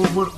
Oh, what,